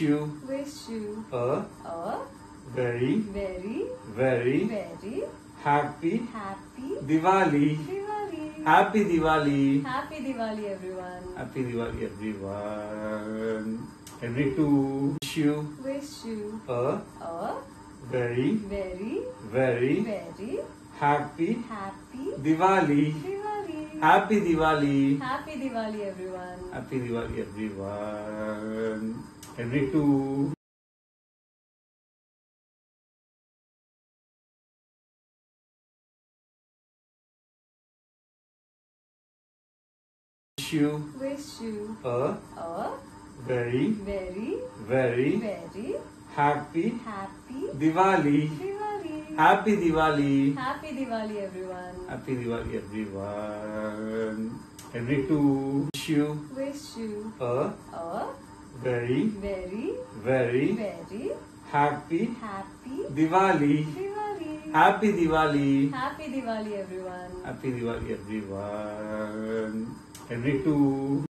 you wish you a a very, very, very very happy happy Diwali. Diwali. Happy Diwali. Happy Diwali, everyone. Happy Diwali, everyone. Every to wish you Wish you a a very, very, very very happy happy Diwali. Diwali. Happy Diwali. Happy Diwali, everyone. Happy Diwali, everyone. Every two. wish you Wish you a a very, very, very very happy happy Diwali. Happy Diwali. Happy Diwali, everyone. Happy Diwali, everyone. Every to wish you Wish you a a very, very, very very happy happy Diwali. Diwali. Happy Diwali. Happy Diwali, everyone. Happy Diwali, everyone. Every to